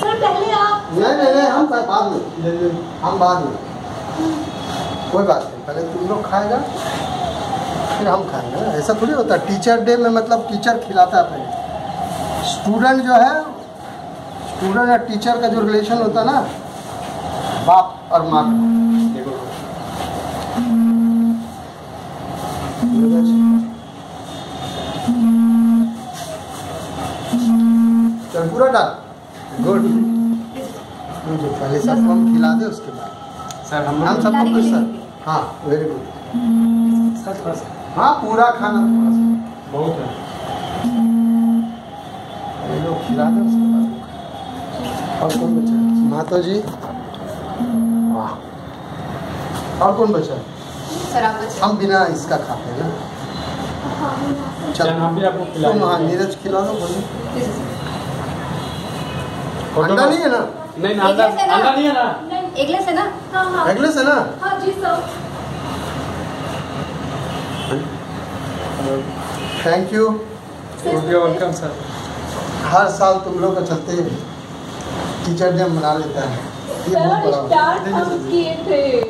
Sir, पहले आप नहीं नहीं नहीं, हम बाद में हम बाद में। कोई बात नहीं, पहले तुम लोग खाएगा, फिर हम खाएँगे ऐसा थोड़ी होता है टीचर डे में मतलब टीचर खिलाता है स्टूडेंट जो है स्टूडेंट और टीचर का जो रिलेशन होता है ना, बाप और माँ का। पूरा डाल गुड मुझे पहले सबको हम खिला दे उसके बाद। सर हम हम सबको कुछ सर हाँ। वेरी गुड सर थोड़ा सा हाँ। पूरा खाना थोड़ा सा बहुत है। ये लोग खिला दे उसके बाद। और कौन बचा माता जी वाह। और कौन बचा सर आप बच्चे हम बिना इसका खाते हैं ना। चल चल। हम भी आपको खिला हाँ नीरज खिला दो बोलो फ़ोटो अंडा नहीं है ना? नहीं ना अंडा नहीं है ना? नहीं एक है ना। हाँ हाँ। एगलेस है ना? हाँ जी sir. Thank you okay welcome sir हर साल तुम लोग का चलते टीचर डे मना लेता है। ये बहुत बड़ा